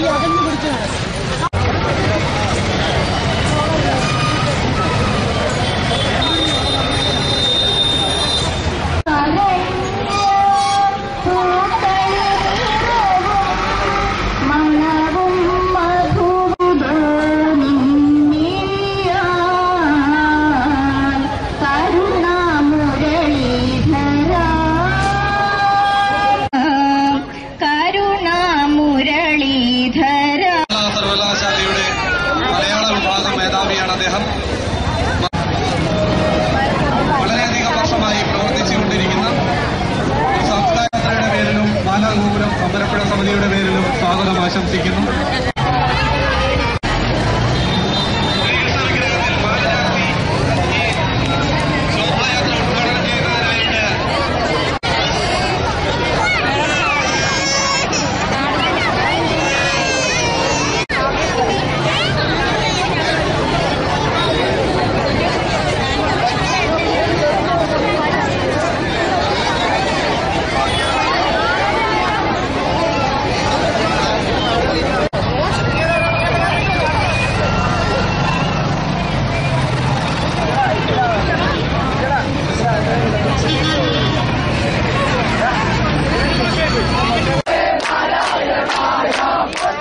கையை அகழ்ந்து கொடுக்கிறார் കൂടിയാണ് അദ്ദേഹം. വളരെയധികം വർഷമായി പ്രവർത്തിച്ചുകൊണ്ടിരിക്കുന്ന സംസ്കാരത്തിന്റെ പേരിലും പാലാ ഗോപുരം സമിതിയുടെ പേരിലും സ്വാഗതം ആശംസിക്കുന്നു.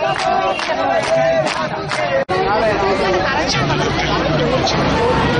我个人吃饭旅行